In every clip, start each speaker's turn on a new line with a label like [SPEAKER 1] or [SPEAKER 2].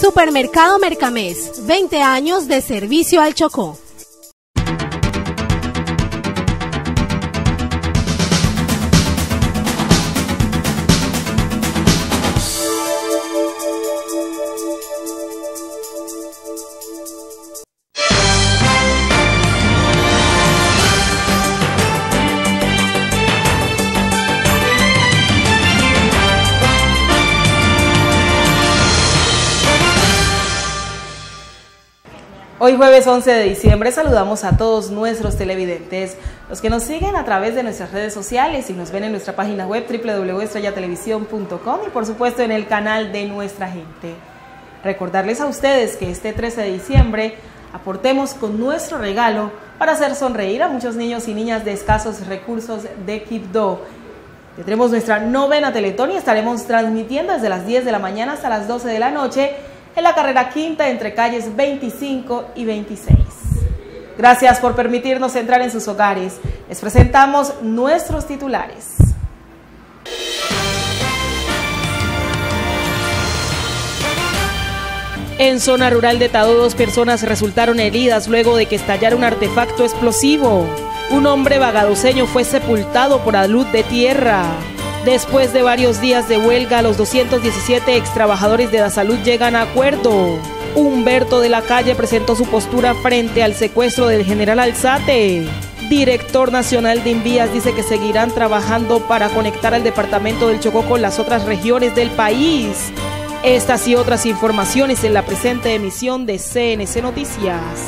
[SPEAKER 1] Supermercado Mercamés, 20 años de servicio al Chocó.
[SPEAKER 2] Hoy jueves 11 de diciembre saludamos a todos nuestros televidentes, los que nos siguen a través de nuestras redes sociales y nos ven en nuestra página web www.estrellatelevisión.com y por supuesto en el canal de nuestra gente. Recordarles a ustedes que este 13 de diciembre aportemos con nuestro regalo para hacer sonreír a muchos niños y niñas de escasos recursos de Quibdó. Tendremos nuestra novena Teletón y estaremos transmitiendo desde las 10 de la mañana hasta las 12 de la noche en la carrera quinta entre calles 25 y 26. Gracias por permitirnos entrar en sus hogares. Les presentamos nuestros titulares. En zona rural de Tado, dos personas resultaron heridas luego de que estallara un artefacto explosivo. Un hombre vagadoseño fue sepultado por alud de tierra. Después de varios días de huelga, los 217 ex trabajadores de la salud llegan a acuerdo. Humberto de la Calle presentó su postura frente al secuestro del general Alzate. Director Nacional de Invías dice que seguirán trabajando para conectar al departamento del Chocó con las otras regiones del país. Estas y otras informaciones en la presente emisión de CNC Noticias.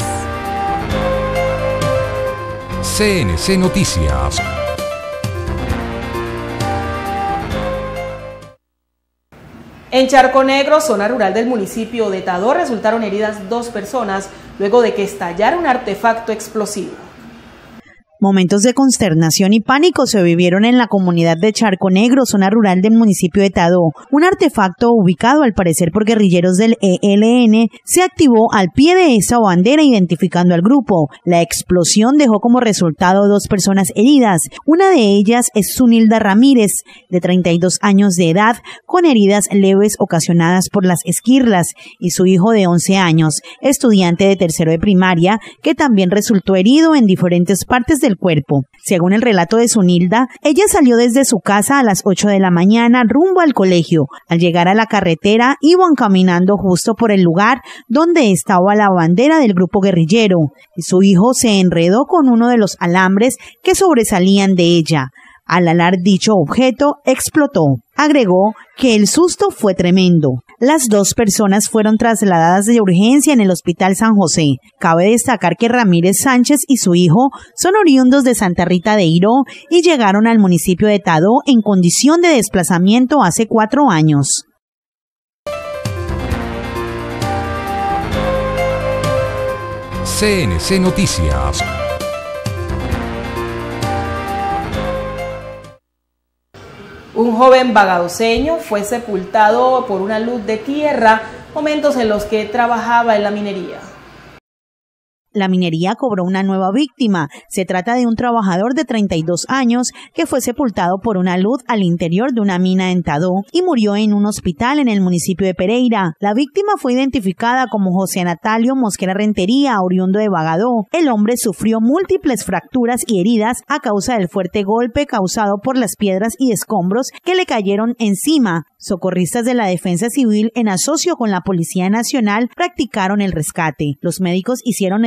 [SPEAKER 3] CNC Noticias.
[SPEAKER 2] En Charco Negro, zona rural del municipio de Tadó, resultaron heridas dos personas luego de que estallara un artefacto explosivo.
[SPEAKER 4] Momentos de consternación y pánico se vivieron en la comunidad de Charco Negro, zona rural del municipio de Tadó. Un artefacto ubicado al parecer por guerrilleros del ELN se activó al pie de esa bandera identificando al grupo. La explosión dejó como resultado dos personas heridas. Una de ellas es Sunilda Ramírez, de 32 años de edad, con heridas leves ocasionadas por las esquirlas, y su hijo de 11 años, estudiante de tercero de primaria, que también resultó herido en diferentes partes del cuerpo. Según el relato de Sunilda, ella salió desde su casa a las 8 de la mañana rumbo al colegio. Al llegar a la carretera, iban caminando justo por el lugar donde estaba la bandera del grupo guerrillero. Y su hijo se enredó con uno de los alambres que sobresalían de ella. Al alar dicho objeto, explotó. Agregó que el susto fue tremendo. Las dos personas fueron trasladadas de urgencia en el Hospital San José. Cabe destacar que Ramírez Sánchez y su hijo son oriundos de Santa Rita de Iró y llegaron al municipio de Tadó en condición de desplazamiento hace cuatro años.
[SPEAKER 3] CNC Noticias.
[SPEAKER 2] Un joven vagadoseño fue sepultado por una luz de tierra, momentos en los que trabajaba en la minería.
[SPEAKER 4] La minería cobró una nueva víctima. Se trata de un trabajador de 32 años que fue sepultado por una luz al interior de una mina en Tadó y murió en un hospital en el municipio de Pereira. La víctima fue identificada como José Natalio Mosquera Rentería, oriundo de Bagadó. El hombre sufrió múltiples fracturas y heridas a causa del fuerte golpe causado por las piedras y escombros que le cayeron encima. Socorristas de la Defensa Civil, en asocio con la Policía Nacional, practicaron el rescate. Los médicos hicieron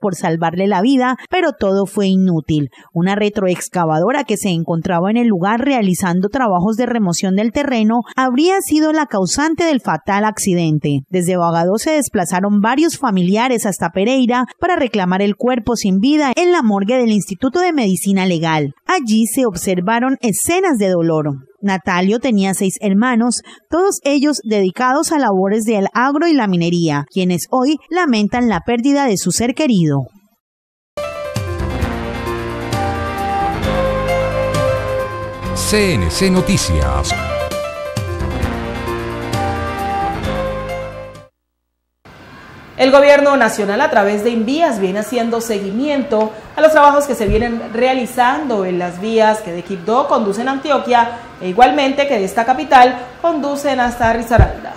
[SPEAKER 4] por salvarle la vida, pero todo fue inútil. Una retroexcavadora que se encontraba en el lugar realizando trabajos de remoción del terreno habría sido la causante del fatal accidente. Desde Bogadó se desplazaron varios familiares hasta Pereira para reclamar el cuerpo sin vida en la morgue del Instituto de Medicina Legal. Allí se observaron escenas de dolor. Natalio tenía seis hermanos, todos ellos dedicados a labores del agro y la minería, quienes hoy lamentan la pérdida de su ser querido.
[SPEAKER 3] CNC Noticias.
[SPEAKER 2] El gobierno nacional a través de Invías viene haciendo seguimiento a los trabajos que se vienen realizando en las vías que de Quibdó conducen a Antioquia e igualmente que de esta capital conducen hasta Risaralda.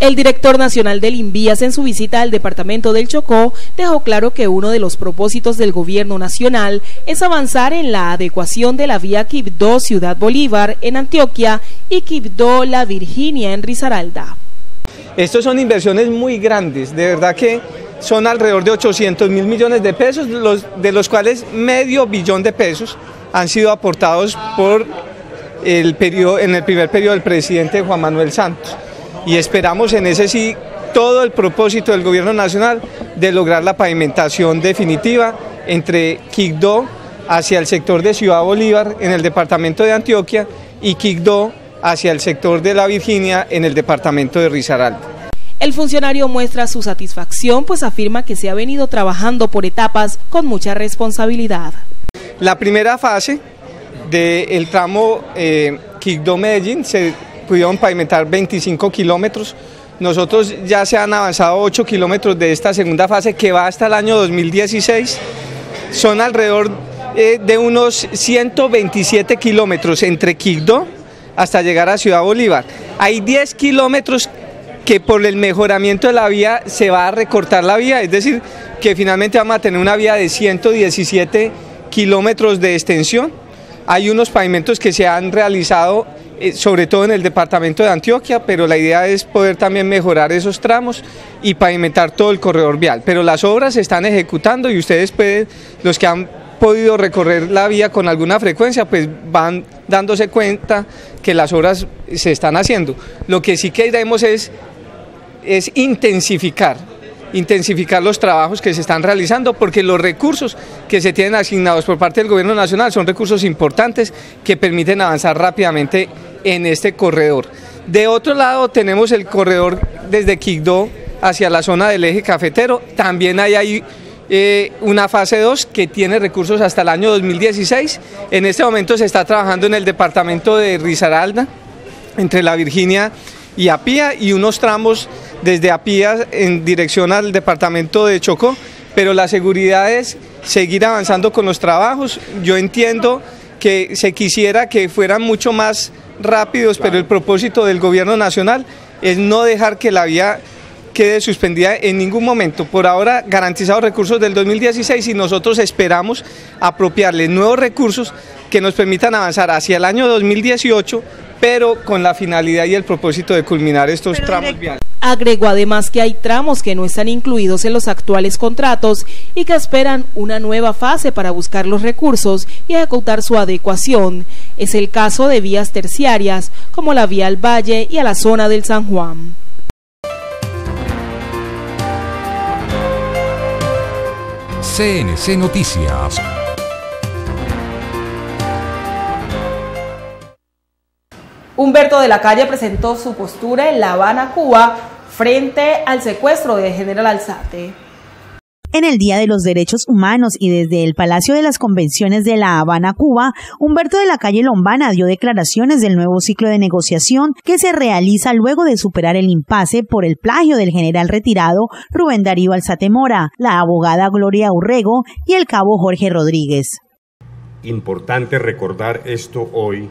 [SPEAKER 2] El director nacional del INVIAS en su visita al departamento del Chocó dejó claro que uno de los propósitos del gobierno nacional es avanzar en la adecuación de la vía Quibdó Ciudad Bolívar en Antioquia y Quibdó La Virginia en Risaralda.
[SPEAKER 5] Estos son inversiones muy grandes, de verdad que son alrededor de 800 mil millones de pesos, de los cuales medio billón de pesos han sido aportados por el en el primer periodo del presidente Juan Manuel Santos. Y esperamos en ese sí todo el propósito del gobierno nacional de lograr la pavimentación definitiva entre Quigdó hacia el sector de Ciudad Bolívar en el departamento de Antioquia y Quigdó hacia el sector de La Virginia en el departamento de Risaralda.
[SPEAKER 2] El funcionario muestra su satisfacción pues afirma que se ha venido trabajando por etapas con mucha responsabilidad.
[SPEAKER 5] La primera fase del tramo eh, Quigdó-Medellín se pudieron pavimentar 25 kilómetros. Nosotros ya se han avanzado 8 kilómetros de esta segunda fase que va hasta el año 2016. Son alrededor eh, de unos 127 kilómetros entre Quigdó hasta llegar a Ciudad Bolívar. Hay 10 kilómetros que por el mejoramiento de la vía se va a recortar la vía, es decir, que finalmente vamos a tener una vía de 117 kilómetros de extensión. Hay unos pavimentos que se han realizado eh, sobre todo en el departamento de Antioquia, pero la idea es poder también mejorar esos tramos y pavimentar todo el corredor vial. Pero las obras se están ejecutando y ustedes pueden, los que han podido recorrer la vía con alguna frecuencia, pues van dándose cuenta que las obras se están haciendo. Lo que sí queremos es, es intensificar intensificar los trabajos que se están realizando porque los recursos que se tienen asignados por parte del Gobierno Nacional son recursos importantes que permiten avanzar rápidamente en este corredor. De otro lado tenemos el corredor desde Quigdó hacia la zona del eje cafetero, también hay ahí eh, una fase 2 que tiene recursos hasta el año 2016. En este momento se está trabajando en el departamento de Risaralda, entre la Virginia y Apía, y unos tramos desde Apía en dirección al departamento de Chocó, pero la seguridad es seguir avanzando con los trabajos. Yo entiendo que se quisiera que fueran mucho más rápidos, pero el propósito del gobierno nacional es no dejar que la vía quede suspendida en ningún momento. Por ahora garantizados recursos del 2016 y nosotros esperamos apropiarle nuevos recursos que nos permitan avanzar hacia el año 2018, pero con la finalidad y el propósito de culminar estos tramos viales.
[SPEAKER 2] Agregó además que hay tramos que no están incluidos en los actuales contratos y que esperan una nueva fase para buscar los recursos y ejecutar su adecuación. Es el caso de vías terciarias, como la vía al Valle y a la zona del San Juan.
[SPEAKER 3] CNC Noticias.
[SPEAKER 2] Humberto de la Calle presentó su postura en La Habana, Cuba, frente al secuestro de General Alzate.
[SPEAKER 4] En el Día de los Derechos Humanos y desde el Palacio de las Convenciones de La Habana, Cuba, Humberto de la Calle Lombana dio declaraciones del nuevo ciclo de negociación que se realiza luego de superar el impasse por el plagio del general retirado Rubén Darío Alzate Mora, la abogada Gloria Urrego y el cabo Jorge Rodríguez.
[SPEAKER 6] Importante recordar esto hoy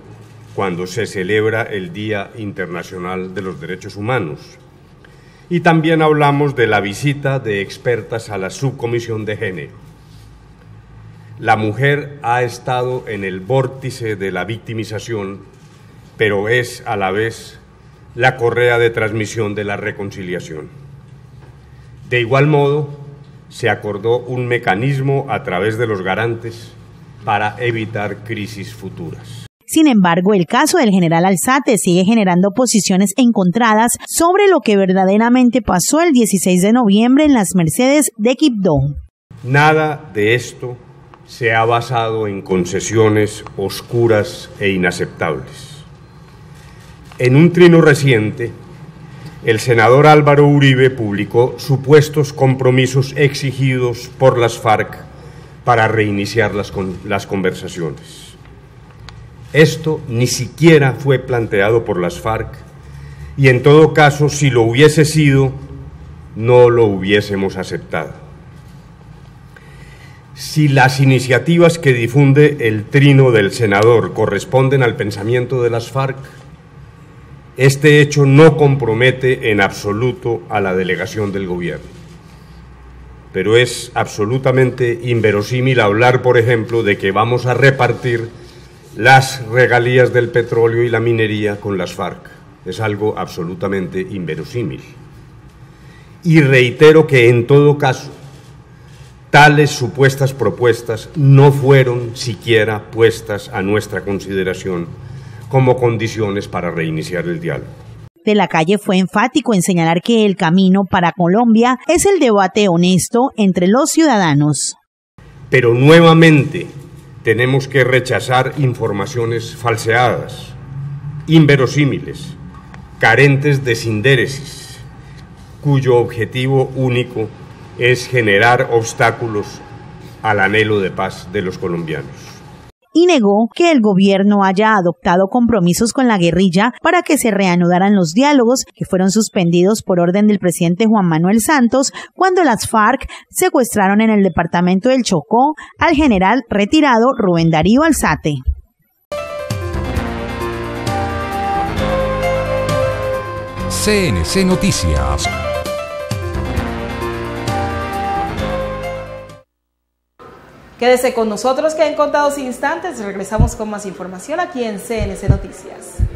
[SPEAKER 6] cuando se celebra el Día Internacional de los Derechos Humanos y también hablamos de la visita de expertas a la subcomisión de género. La mujer ha estado en el vórtice de la victimización, pero es a la vez la correa de transmisión de la reconciliación. De igual modo, se acordó un mecanismo a través de los garantes para evitar crisis futuras.
[SPEAKER 4] Sin embargo, el caso del general Alzate sigue generando posiciones encontradas sobre lo que verdaderamente pasó el 16 de noviembre en las Mercedes de Quibdó.
[SPEAKER 6] Nada de esto se ha basado en concesiones oscuras e inaceptables. En un trino reciente, el senador Álvaro Uribe publicó supuestos compromisos exigidos por las FARC para reiniciar las, las conversaciones. Esto ni siquiera fue planteado por las FARC y en todo caso, si lo hubiese sido, no lo hubiésemos aceptado. Si las iniciativas que difunde el trino del senador corresponden al pensamiento de las FARC, este hecho no compromete en absoluto a la delegación del gobierno. Pero es absolutamente inverosímil hablar, por ejemplo, de que vamos a repartir las regalías del petróleo y la minería con las FARC. Es algo absolutamente inverosímil. Y reitero que en todo caso, tales supuestas propuestas no fueron siquiera puestas a nuestra consideración como condiciones para reiniciar el diálogo.
[SPEAKER 4] De la calle fue enfático en señalar que el camino para Colombia es el debate honesto entre los ciudadanos.
[SPEAKER 6] Pero nuevamente tenemos que rechazar informaciones falseadas, inverosímiles, carentes de sindéresis, cuyo objetivo único es generar obstáculos al anhelo de paz de los colombianos
[SPEAKER 4] y negó que el gobierno haya adoptado compromisos con la guerrilla para que se reanudaran los diálogos que fueron suspendidos por orden del presidente Juan Manuel Santos cuando las FARC secuestraron en el departamento del Chocó al general retirado Rubén Darío Alzate.
[SPEAKER 3] CNC Noticias.
[SPEAKER 2] Quédese con nosotros que en contados instantes regresamos con más información aquí en CNC Noticias.